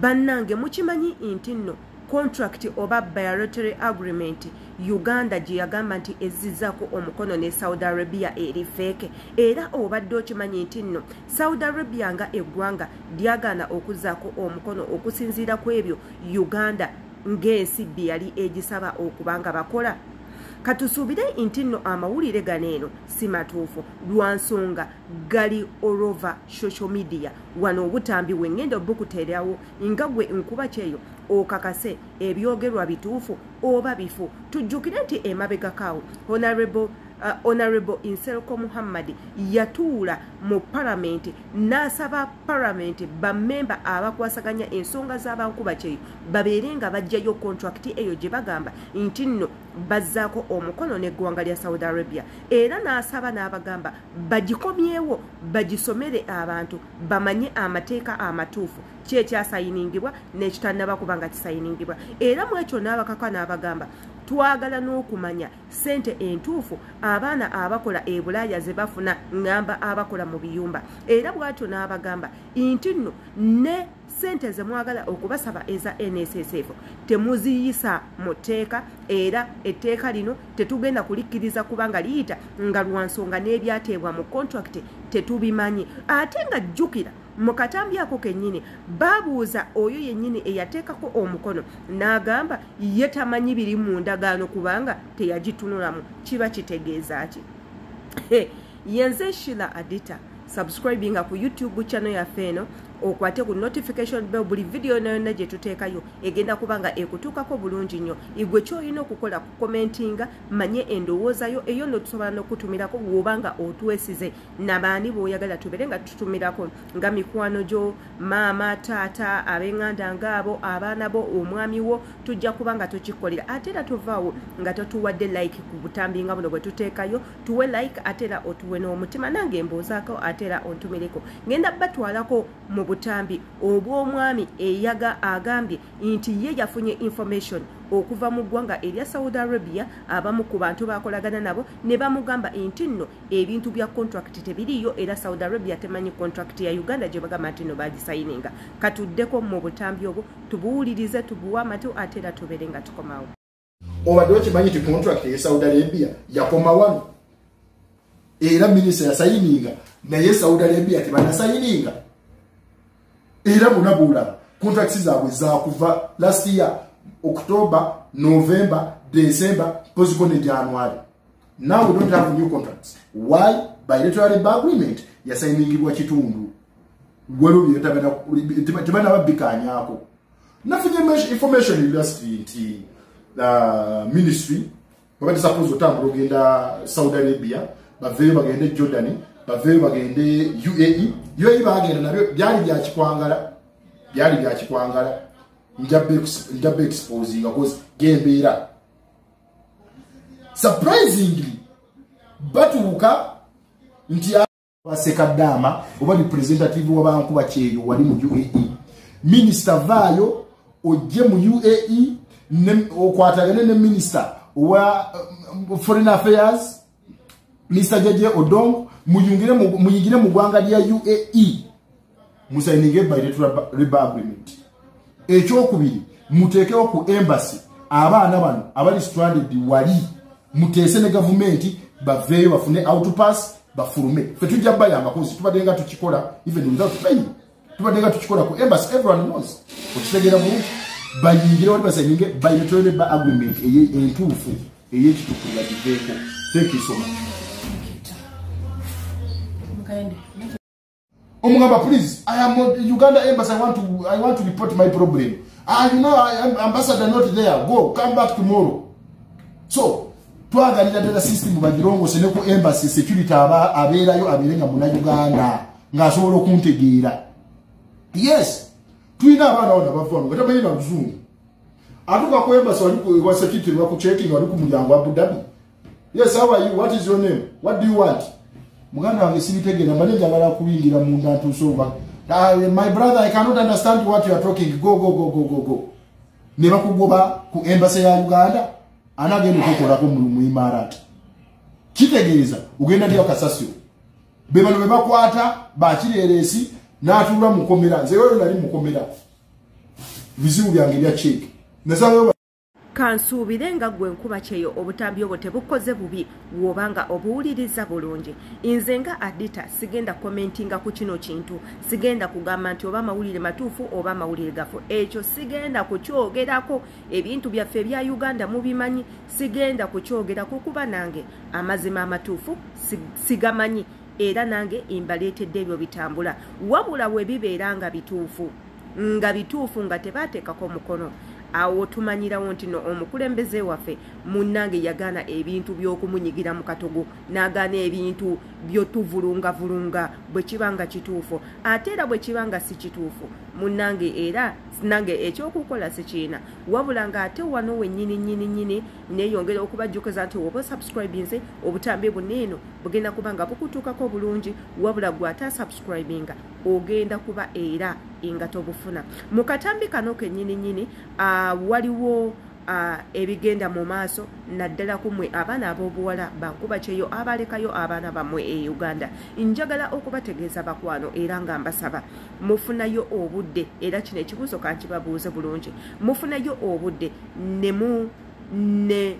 bannange mukimanyi nti nno contract oba bilateral agreement uganda gye yagamba nti ezizzaako omukono ne saudi arabia eri feeke. Era obadde okimanyi nti nno saudi arabia nga eggwanga lyagaana okuzzaako omukono okusinziira ku ebyo uganda ng'ensi bye yali egisaba okuba nga bakola katusuubire nti nno amawulire gano eno si matuufu. Lwa nsonga gali olova social media. Wano obutambi wengenda obukuteerawo nga gwe nkuba kyeyo okakase ebyogerwa bituufu oba bifu. Tujjukire nti emabegakaawo honorable Uh, honorable inselko muhammad yatuula mu palamenti n'asaba palamenti bammemba abakwasaganya ensonga z'abankuba kyeyo babeere nga bajjayo kontrakiti eyo gye bagamba nti nno bazzaako omukono n'eggwanga lya saudi arabia. Era n'asaba n'abagamba bagikomyewo bagisomere abantu bamanye amateeka amatuufu. Ki ekyasayiningibwa n'ekitannaba kuba nga kisayiningibwa. Era mu ekyo n'abakaka n'abagamba twagala n'okumanya sente entuufu abaana abakola ebulaaya ze bafuna ŋŋamba abakola mu biyumba. Era bw'atyo n'abagamba nti nno ne sente ze mwagala okubasaba eza nssf temuziyisa mu tteeka era etteeka lino tetugenda kulikkiriza kubanga liyita nga lwansonga n'ebyateebwa mu kontrakiti tetubimanyi. Ate nga jjukira mu katambi ako kennyini babuuza oyo yennyini eyateekako omukono n'agamba ye tamanyi biri mu ndagaano kubanga teyagitunulamu kiba kitegeeza ki? Yenze shila adita subscribinga ku youtube channel yaffe eno okwate ku notification bell buli vidiyo nayonna gye tuteekayo. Egenda kuba nga ekutuukako bulungi nnyo. Igwe kyolina okukola ku commentinga manye endowoozayo eyo notusobola n'okutumirako bw'oba nga otwesize. Nabaani bw'oyagala tubeere nga tutumirako? Nga mikwano gyo maama taata ab'eŋŋanda ngaabo abaana bo omwami wo tujja kuba nga tukikolera. Ate era tuvaawo nga totuwadde like ku butambi nga buno bwe tuteekayo tuwe like ate era otuwe n'omutima nange mboozaako ate era ontumireko. Ngenda batwalako mu butambi obw'omwami eyaga agambye nti ye yafunye information okuva mu ggwanga erya saudi arabia abamu ku bantu bakolagana nabo ne bamugamba nti nno ebintu bya contract tebiriiyo era saudi arabia temanyi contract ya uganda gye bagamba nti nno bagisayininga. Katuddeko mu butambi obwo tubuwulirize tubuwe amatu ate era tubeere nga tukomawo. Obadde okimanyi ti contract ye saudi arabia yakoma wano? Era minisita yasayininga naye saudi arabia tebanasayininga era bunabuulaba contracts zaabwe zakuva last year october november december poziko ne january. Now we don't have new contracts. Why? Bilateral agreement yasayiningibwa kitundu. Waliwo tebanababikanyako nafunye information last nti uh, ministry babadde suppose otambula ogenda saudi arabia baveeyo bagende jordan baveeyo bagende uae uae bagenda nabyo byali byakikwangala byali byakikwangala njaba exposinga cause gembeera surprisingly batuuka nti basekaddaama oba representative wabankuba kyeyo wali mu uae minisita vaayo ojje mu uae okwatagane ne minisita owa um, foreign affairs mr jeje odong muyingire mu ggwanga lya uae musayininge bilateral agreement. Ekyokubiri muteekewo ku embassy. Abaana bano abali stranded wali muteese ne gavumenti baveeyo bafune outpass bafulume fe tujja bayamba kozi tubadde nga tukikola even without paying tubadde nga tukikola ku embassy everyone knows okitegeera bulungi. Bayingire wali basayininge bilateral agreement entuufu eyekitukulira giveeko thank you so much omugamba please i am uganda embassy i want to i want to report my problem. Ah you know ambassador not there. Go come back tomorrow. So twagalira ddala system bagirongose ne ku embassy security aba abeerayo abeere nga munauganda ng'asobola okuntegeera. Yes tulina abaana abo nabavano nga tamanyi nabuzungu atuka ku embassy wa security bakuchecking wali ku mulyango wa abudabi yes how are you? What is your name? What do you want muganda wange sibitegeera mbale njagala kubingira munda ntuuse oba. My brother i cannot understand what you are talking. Go go go go go go. Ne bakugoba ku embase ya uganda anagenda okukolako mu imarati kitegeeza ogenda lya kasasiro. Be bano be bakwata bakireeresi n'atuula mukomera nze oyo nali mukomera bizibu byange bya cheeke nasalayo kansuubire nga gwe nkuba kyeyo obutambi obwo tebukoze bubi wobanga obuwuliriza bulungi. Nze nga adita sigenda komentinga ku kino kintu. Sigenda kugamba nti oba amawulire matuufu oba amawulire gafu ekyo sigenda kukyogerako. Ebintu byaffe ebya uganda mubimanyi. Sigenda kukyogerako kuba nange amazima amatuufu sigamanyi. Era nange imbaleetedde ebyo bitambula. Wabula bwe bibeera nga bituufu nga bituufu nga tebaateekako mukono awo tumanyirawo nti no omukulembeze waffe munnange yagaana ebintu by'okumunyigira mu katogo n'agaana ebintu byotuvulungavulunga bwe kiba nga kituufu. Ate era bwe kiba nga si kituufu munnange era nange ekyokukola sikiina. Wabula nga ate wano wennyini nyini nyini neeyongera okubajjukiza nti oba subscribinze obutambi buneeno bugenda kuba nga bukutuukako bulungi wabula gwe ate asubscribinga ogenda kuba era nga tobufuna. Mu katambi kano kennyini nyini waliwo uh, ebigenda mu maaso naddala kumwe abaana ab'obuwala bankuba kyeyo abalekayo abaana bammwe e uganda. Njagala okubategeeza bakwano era nga mbasaba. Mufunayo obudde era kino ekibuuzo kankibabuuze bulungi. Mufunayo obudde ne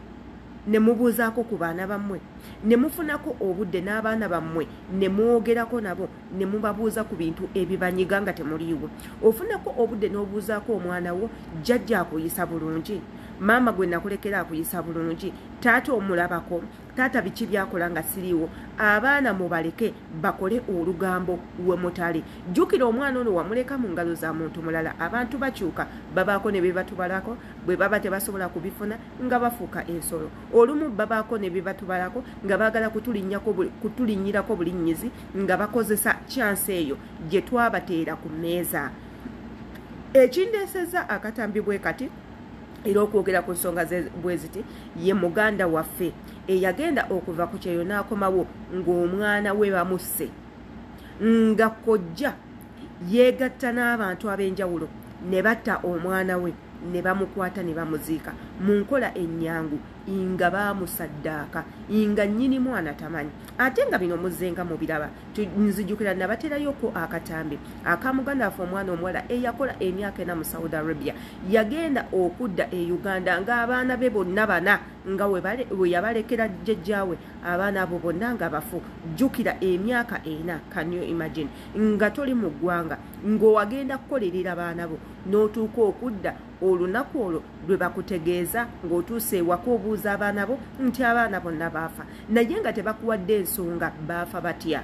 ne mubuuzaako ku baana bammwe. Ne mufunako obudde n'abaana bammwe ne mwogerako nabo ne mubabuuza ku bintu ebibanyiga nga temuliiwo. Ofunako obudde n'obuuzaako omwana wo jjajja akuyisa bulungi maama gwe nakulekera akuyisa bulungi. Taata omulabako taata biki byakola nga siriiwo? Abaana mubaleke bakole olugambo we mutale jjukira omwana ono wamuleka mu ngalo za muntu mulala. Abantu bakyuka babaako ne bebatubalako bwe baba tebasobola kubifuna nga bafuuka ensolo. Olumu babaako ne bebatubalako nga baagala kutulinnyirako bulinnyizi nga bakozesa kyansi eyo gye twabateera ku mmeeza. Ekindeeseza akatambi bwe kati era okwogera ku nsonga bwe ziti ye muganda waffe. Eyagenda okuva ku kyeyo n'akomawo ng'omwana we bamusse. Nga kojja yeegatta n'abantu ab'enjawulo ne batta omwana we ne bamukwata ne bamuziika. Mu nkola ennyangu nga baamusaddaaka nga nnyini mwana tamanyi. Ate nga bino muzzenga mu biraba nzijukira nabaterayoko akatambi. Akamuganda waffe omwana omuwala eyakola emyaka ena mu saudi arabia yagenda okudda e uganda ng'abaana be bonna bana nga we yabalekera jjajjaawe abaana abo bonna nga bafu. Jjukira emyaka ena can you imagine? Nga toli mu ggwanga ng'owagenda kukolerera baana bo n'otuuka okudda olunaku olwo lwe bakutegeeza ng'otuuse ewaka obuuza abaana bo nti abaana bonna baafa. Naye nga tebakuwadde ensonga baafa batya?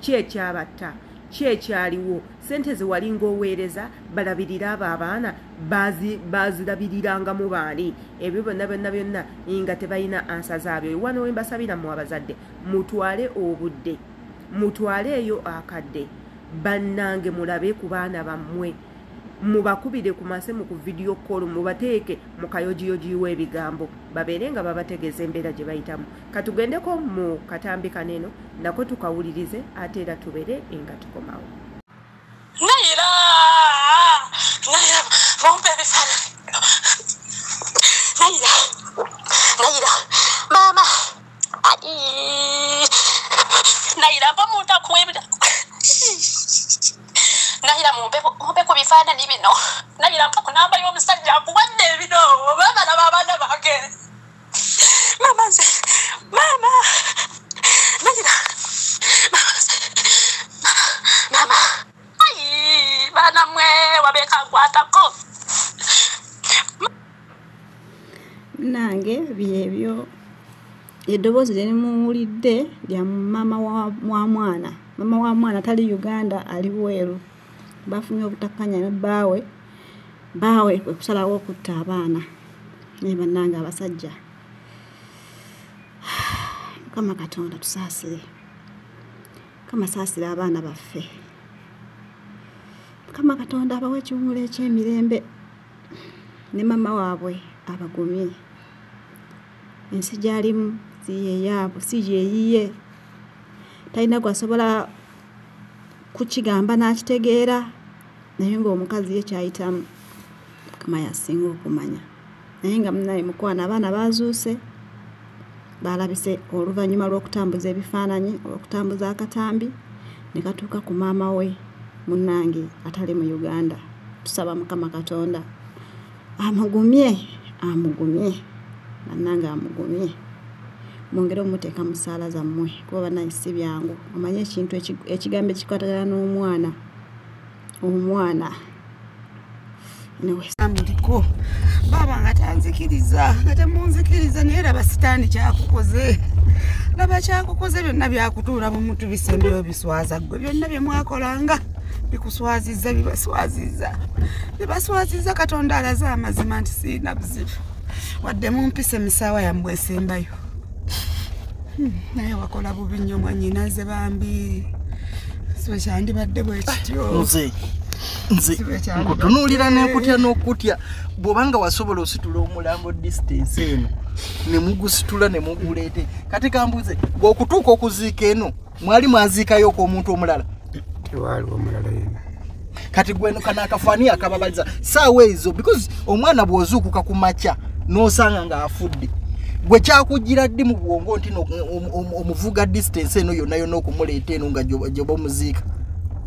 Ki ekyabatta ki ekyaliwo sente ze wali ng'oweereza balabirira abo abaana bazirabiriranga mu baani? Ebyo byonna byonna byonna nga tebalina ansa zaabyo. Wano we mbasabira mu abazadde mutwale obudde. Mutwale eyo akadde. Bannange mulabe ku baana bammwe mubakubire ku masemu ku vidiyo kolo mubateeke mu kayogiyogi w'ebigambo. Babeere nga babategeeza embeera gye bayitamu. Katugendeko mu katambi kaneeno nako tukawulirize ate era tubeere nga tukomawo. Nayira nayira mumpe ebifaananyi. Nayira nayira maama. Nayira mpa muntu akuwebira nayira mumpe ku bifaananyi bino. Nayira mpa ku namba y'omusajja akuwadde ebino oba balaba abaana bange mama nze maama nayira mama. Ayi baana mwe wabeeka nkwatako nange byebyo eddoboozi lye nimuwulidde lya mama wa mwana. Mama wa mwana tali uganda ali bweru bafunye obutakkanya ne bbaawe baawe okusalawo okutta abaana naye bannange abasajja. Mukama katonda tusaasire. Mukama saasire abaana baffe. Mukama katonda abawa ekiwumulo ekyemirembe ne mama waabwe abagumye. Ensi gy'alimu si yeyaabo si yeyiye talina gwasobola kukigamba n'akitegeera naye ng'omukazi ye kyayitamu mukama yasinga okumanya. Naye nga munaye mukwana abaana bazuuse balabise oluvannyuma lw'okutambuza ebifaananyi olw'okutambuza akatambi ne katuuka ku maama we munnange atali mu uganda. Tusaba mukama katonda amugumye amugumye bannange amugumye. Mwongere omuteeka mu ssaala zammwe kuba bannaye si byangu. Omanye ekintu eki- ekigambo ekikwatagana n'omwana omwana. Amuliko baba nga tanzikiriza nga temunzikiriza naye laba sitaani kyakukoze. Laba kyakukoze byonna byakutuula mu mutu bisembyeyo biswaza gwe byonna bye mwakolanga bikuswaziza bibaswaziza bibaswaziza katonda alaze amazima nti siina buzibu. Wadde mumpisa emisaawa yammwe esembayo Hmm, naye wakola bubi nnyo mwanyinaze bambi sibe kyandibadde bwe kityo. Nze nze nkutunuulira nekutya n'okutya. Bw'obanga wasobola ositula omulambo distance eno ne mugusitula ne muguleete. Kati kambuze bw'okutuuka okuziika eno mwali mwaziikayoko omuntu omulala? Tewaaliwo omulala yena kati gweno kana akafaani akababaliza saawa ezo because omwana bw'ozuukuka ku makya n'osanga ng'afudde gwe kyakugira ddi mu bwongo nti omuvuga distance eno yonna yonna okumuleeta eno nga gyoba omuziika?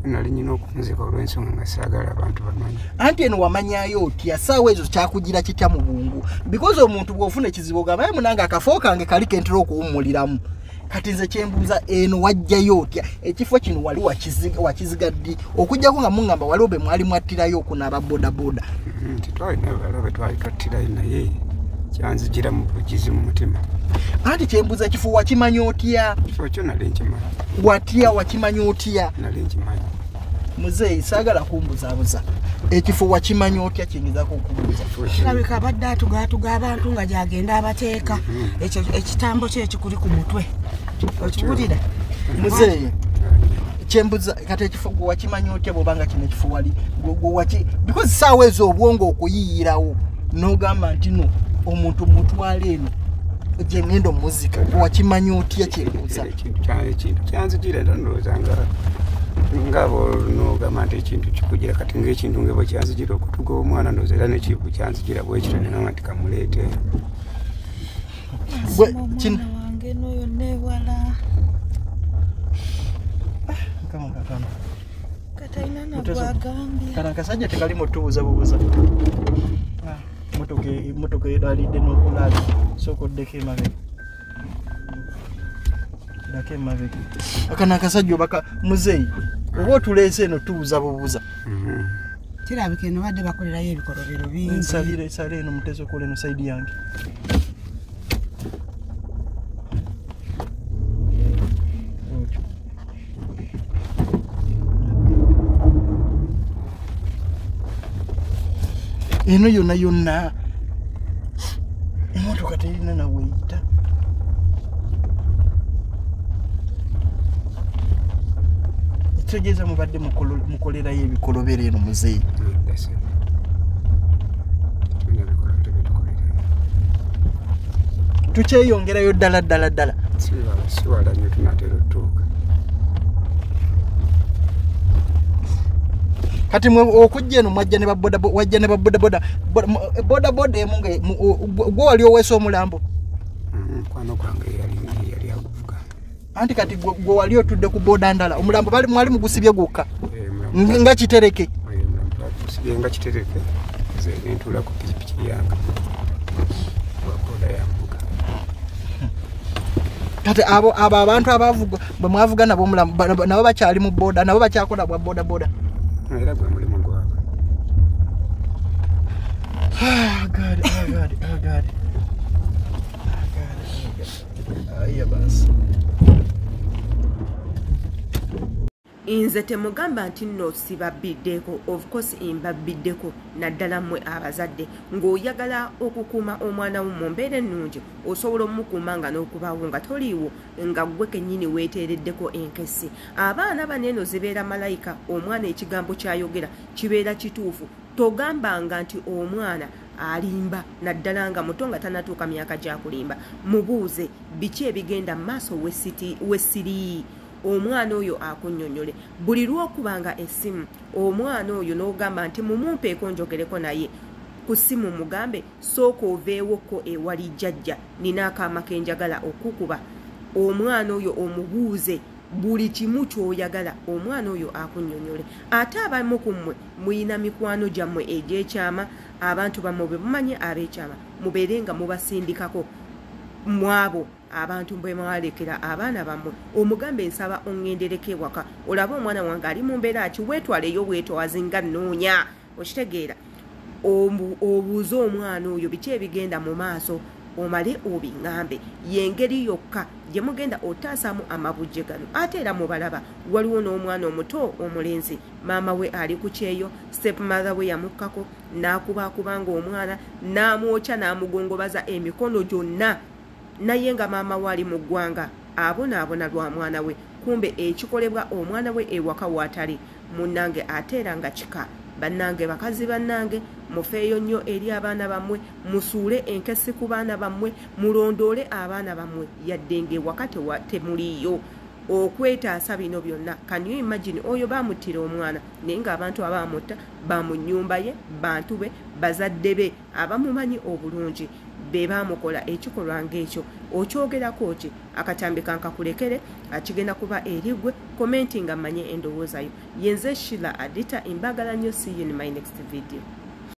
Nali nyina okunzika olw'ensonga nga saagala abantu bamanyi anti eno wamanyayo otya? Saawa ezo kyakugira kitya mu bwongu because omuntu bw'ofuna ekizibu ogamba ye munange akafo kange kali kentera okuwummuliramu. Kati nze kyembuuza eno wajjayo otya? Ekifo kino wali wakiziga ddi? Okugjako nga muŋŋamba waliwo be mwali mwattirayo okunaaba bodaboda. Nti twalina bala bwe twali twattirayo naye kyanzijira mu bugizi mu mutima. Anti kyembuuza ekifo wakimanya otya? Kifo kyo nali nkimanyi watya wakimanya otya? Nali nkimanyi muzeeyi saagala kumbuzaabuza. Ekifo wakimanya otya kiyinzako okubuuza kirabika abadde atugaatuga abantu nga gyagenda abateeka. Ekyo ekitambo kye ekikuli ku mutwe. Okiwulira muzeeyi kyembuza kati ekifo gwe wakimanya otya bwobanga kino ekifo wali? Gwe- gwe waki because saawa ezo obwongo okuyiyirawo n'ogamba nti no omuntu mutwala eno gye ngenda omuzika gwe wakimanya otya kyembuza ekintu kya- ekintu kyanzijira era ndowooza nga nga bonogamba nti ekintu kikugira kati ngaekintu nga bwe kyanzijira okutuga omwana ndowooza era nekibu kyanzijira bwekito nenanga nti kamuleete. Wange noyo newala katalina nagwagambye kana akasajja tekali mutubuza bubuza Ah, motoka e- motoka eralidde n'okulaali sooka oddeko emabega dako emabega akano akasajja obaka muzeeyi oba otuleese eno tubuza bubuza kirabika eno badde bakolerayo ebikolobero bingi. Nsalire sale eno muteze okola eno saidi yange eno yonna yonna. Emotoka terina naweyita ekitegeeza mubadde mukolerayo ebikolobero eno muzeeyi tukyeyongerayo ddala ddala ddala. Siwala nnyo tunatera otuuka kati mwe okujja eno mwajja ne wajja ne babodaboda bodaboda emu nga mu- o- gwe wali oweesa omulambo. Mukwano gwange yali aguvuga anti kati gwe wali otudde ku boda ndala omulambo bali mwali mugusibye gwokka. Eh, Nga- kitereke. Eh, nga kitereke. Nze nentuula ku pikipiki yange. Waboda yambuga kati abo abo abantu abavuga bwe mwavuga nabo nabo bakyali mu boda nabo bakyakola bwa bodaboda era gwe mulimu gwabwe Ah, God, ah, God, ah, God. Ah, God, ah, God. Aya basi nze temugamba nti nno sibabbiddeko of course mbabbiddeko. Naddala mmwe abazadde. Ng'oyagala okukuuma omwana wo mu mbeera ennungi osobola omukuuma nga n'okubaawo nga toliiwo nga gwe kennyini weeteereddeko enkesi abaana baneeno zibeera malayika omwana ekigambo ky'ayogera kibeera kituufu. Togambanga nti omwana alimba. Naddala nga muto nga tanatuuka myaka gyakulimba mubuuze biki ebigenda mu maaso w'essiti- w'essiri omwana oyo akunnyonnyole buli lwokubanga essimu omwana oyo n'ogamba nti mumumpeeko njogereko naye. Ku ssimu mugambe sooka oveewoko ewali jjajja nina akaama ke njagala okukuba. Omwana oyo omubuuze buli kimu kyoyagala? Omwana oyo akunyonyole ate abamu ku mmwe muyina mikwano gyammwe egy'ekyama abantu bammwe bwe mumanyi ab'ekyama mubeere nga mubasindikako. Mwabo abantu bwe mwalekera abaana bammwe. Omugambe nsaba ongendereko ewaka olabe omwana wange ali mu mbeera ki? Weetwaleyo bwetwazi nga nnoonya. Okitegeera. Obuuze omwana oyo biki ebigenda mu maaso omale obiŋŋambe yengeri yokka gye mugenda otaasaamu amabujje gano. Ate era mubalaba waliwo n'omwana omuto omulenzi. Maama we ali ku kyeyo stepmother we yamukkako n'akubakubanga omwana n'amwokya n'amugongobaza emikono gyonna naye nga maama we ali mu ggwanga abonaabona lwa mwana we. Kumbe ekikolebwa omwana we ewaka waatali munnange ate era nga kika. Bannange bakazi bannange mufeeyo nnyo eri abaana bammwe musuule enkesi ku baana bammwe mulondoole abaana bammwe. Yadde ngaewaka temuliiyo. Okwetaasa bino byonna. Can you imagine? Oyo bamuttira omwana naye ng'abantu abamutta bamu nnyumba ye bantu be bazadde be abamumanyi obulungi be bamukola ekikolwa ng'ekyo. Okyogerako ki? Akatambi kankakulekere akigenda kuba eri gwe komenti nga mmanye endowoozayo yenze shila adita embagala nnyo see you in my next video